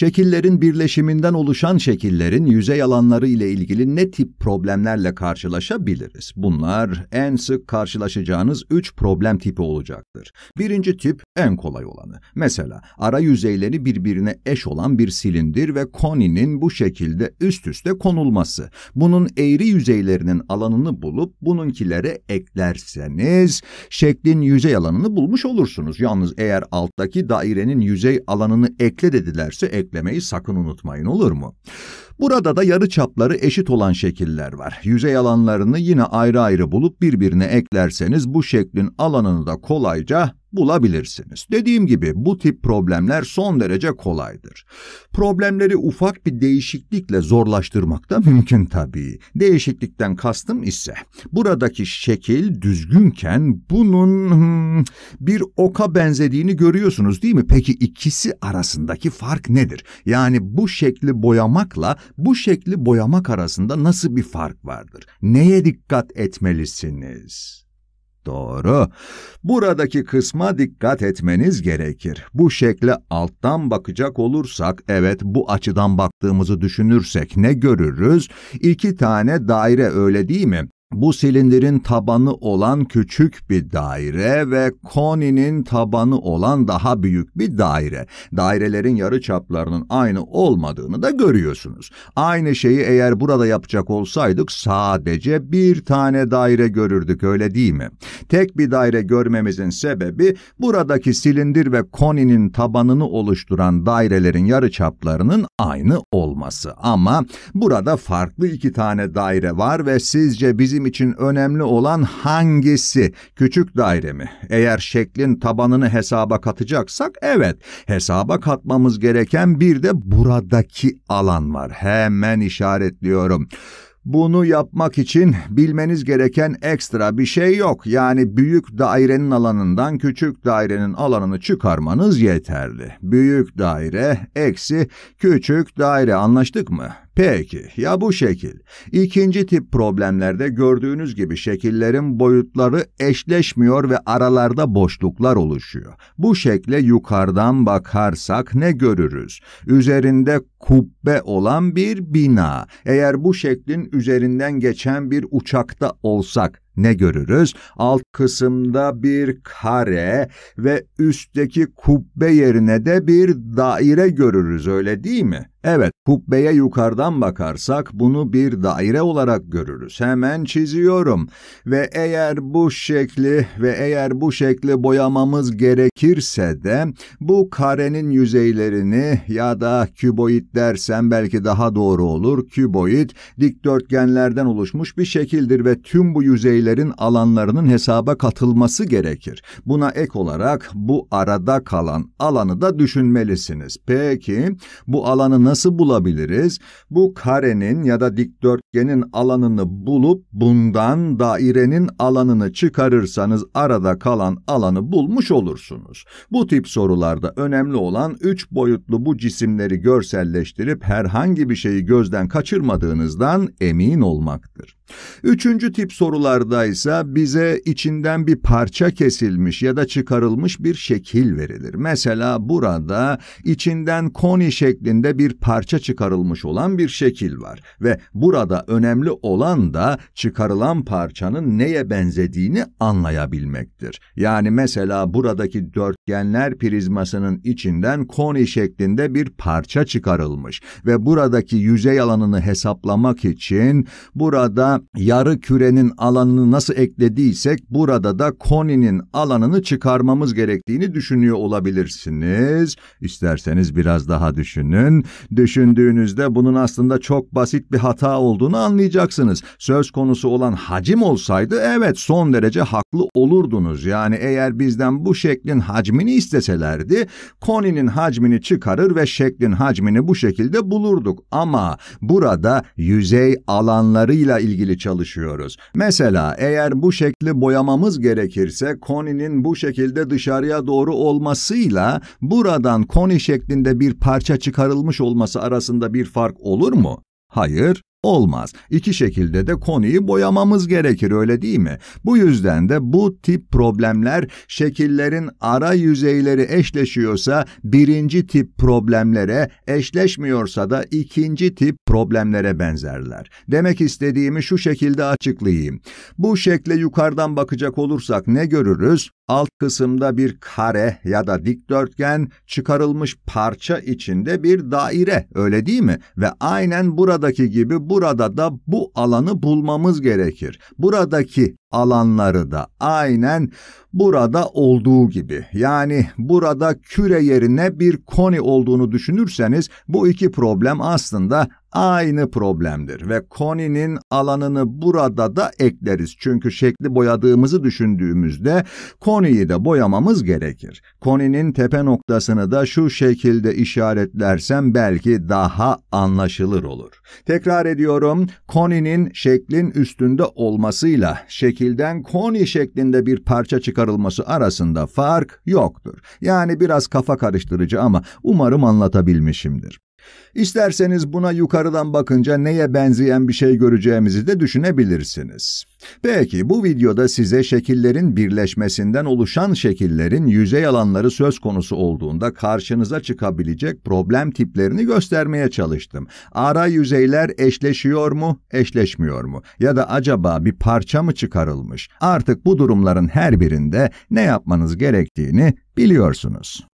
Şekillerin birleşiminden oluşan şekillerin yüzey alanları ile ilgili ne tip problemlerle karşılaşabiliriz? Bunlar en sık karşılaşacağınız üç problem tipi olacaktır. Birinci tip en kolay olanı. Mesela ara yüzeyleri birbirine eş olan bir silindir ve koninin bu şekilde üst üste konulması. Bunun eğri yüzeylerinin alanını bulup bununkilere eklerseniz şeklin yüzey alanını bulmuş olursunuz. Yalnız eğer alttaki dairenin yüzey alanını ekle dedilerse eklemeyi sakın unutmayın olur mu? Burada da yarı çapları eşit olan şekiller var. Yüzey alanlarını yine ayrı ayrı bulup birbirine eklerseniz bu şeklin alanını da kolayca bulabilirsiniz. Dediğim gibi bu tip problemler son derece kolaydır. Problemleri ufak bir değişiklikle zorlaştırmak da mümkün tabii. Değişiklikten kastım ise buradaki şekil düzgünken bunun hmm, bir oka benzediğini görüyorsunuz değil mi? Peki ikisi arasındaki fark nedir? Yani bu şekli boyamakla bu şekli boyamak arasında nasıl bir fark vardır? Neye dikkat etmelisiniz? Doğru. Buradaki kısma dikkat etmeniz gerekir. Bu şekle alttan bakacak olursak, evet bu açıdan baktığımızı düşünürsek ne görürüz? İki tane daire öyle değil mi? Bu silindirin tabanı olan küçük bir daire ve koninin tabanı olan daha büyük bir daire. Dairelerin yarı çaplarının aynı olmadığını da görüyorsunuz. Aynı şeyi eğer burada yapacak olsaydık sadece bir tane daire görürdük öyle değil mi? Tek bir daire görmemizin sebebi buradaki silindir ve koninin tabanını oluşturan dairelerin yarı çaplarının aynı olması. Ama burada farklı iki tane daire var ve sizce bizim bizim için önemli olan hangisi? Küçük daire mi? Eğer şeklin tabanını hesaba katacaksak evet. Hesaba katmamız gereken bir de buradaki alan var. Hemen işaretliyorum. Bunu yapmak için bilmeniz gereken ekstra bir şey yok. Yani büyük dairenin alanından küçük dairenin alanını çıkarmanız yeterli. Büyük daire eksi küçük daire anlaştık mı? Peki ya bu şekil? İkinci tip problemlerde gördüğünüz gibi şekillerin boyutları eşleşmiyor ve aralarda boşluklar oluşuyor. Bu şekle yukarıdan bakarsak ne görürüz? Üzerinde kubbe olan bir bina. Eğer bu şeklin üzerinden geçen bir uçakta olsak ne görürüz? Alt kısımda bir kare ve üstteki kubbe yerine de bir daire görürüz öyle değil mi? Evet, kubbeye yukarıdan bakarsak bunu bir daire olarak görürüz. Hemen çiziyorum. Ve eğer bu şekli ve eğer bu şekli boyamamız gerekirse de bu karenin yüzeylerini ya da küboid dersem belki daha doğru olur. Küboid dikdörtgenlerden oluşmuş bir şekildir ve tüm bu yüzeylerin alanlarının hesaba katılması gerekir. Buna ek olarak bu arada kalan alanı da düşünmelisiniz. Peki bu alanı nasıl bulabiliriz? Bu karenin ya da dikdörtgenin alanını bulup bundan dairenin alanını çıkarırsanız arada kalan alanı bulmuş olursunuz. Bu tip sorularda önemli olan üç boyutlu bu cisimleri görselleştirip herhangi bir şeyi gözden kaçırmadığınızdan emin olmaktır. Üçüncü tip sorularda ise bize içinden bir parça kesilmiş ya da çıkarılmış bir şekil verilir. Mesela burada içinden koni şeklinde bir parça çıkarılmış olan bir şekil var ve burada önemli olan da çıkarılan parçanın neye benzediğini anlayabilmektir. Yani mesela buradaki dörtgenler prizmasının içinden koni şeklinde bir parça çıkarılmış ve buradaki yüzey alanını hesaplamak için burada yarı kürenin alanını nasıl eklediysek burada da koninin alanını çıkarmamız gerektiğini düşünüyor olabilirsiniz. İsterseniz biraz daha düşünün. Düşündüğünüzde bunun aslında çok basit bir hata olduğunu anlayacaksınız. Söz konusu olan hacim olsaydı evet son derece haklı olurdunuz. Yani eğer bizden bu şeklin hacmini isteselerdi koninin hacmini çıkarır ve şeklin hacmini bu şekilde bulurduk. Ama burada yüzey alanlarıyla ilgili çalışıyoruz. Mesela eğer bu şekli boyamamız gerekirse koninin bu şekilde dışarıya doğru olmasıyla buradan koni şeklinde bir parça çıkarılmış olması arasında bir fark olur mu? Hayır, olmaz. İki şekilde de konuyu boyamamız gerekir öyle değil mi? Bu yüzden de bu tip problemler şekillerin ara yüzeyleri eşleşiyorsa birinci tip problemlere, eşleşmiyorsa da ikinci tip problemlere benzerler. Demek istediğimi şu şekilde açıklayayım. Bu şekle yukarıdan bakacak olursak ne görürüz? Alt kısımda bir kare ya da dikdörtgen, çıkarılmış parça içinde bir daire, öyle değil mi? Ve aynen buradaki gibi burada da bu alanı bulmamız gerekir. Buradaki alanları da aynen burada olduğu gibi yani burada küre yerine bir koni olduğunu düşünürseniz bu iki problem aslında aynı problemdir ve koninin alanını burada da ekleriz. Çünkü şekli boyadığımızı düşündüğümüzde koniyi de boyamamız gerekir. Koninin tepe noktasını da şu şekilde işaretlersem belki daha anlaşılır olur. Tekrar ediyorum, koninin şeklin üstünde olmasıyla şekilden koni şeklinde bir parça çıkarılması arasında fark yoktur. Yani biraz kafa karıştırıcı ama umarım anlatabilmişimdir. İsterseniz buna yukarıdan bakınca neye benzeyen bir şey göreceğimizi de düşünebilirsiniz. Peki bu videoda size şekillerin birleşmesinden oluşan şekillerin yüzey alanları söz konusu olduğunda karşınıza çıkabilecek problem tiplerini göstermeye çalıştım. Ara yüzeyler eşleşiyor mu, eşleşmiyor mu? Ya da acaba bir parça mı çıkarılmış? Artık bu durumların her birinde ne yapmanız gerektiğini biliyorsunuz.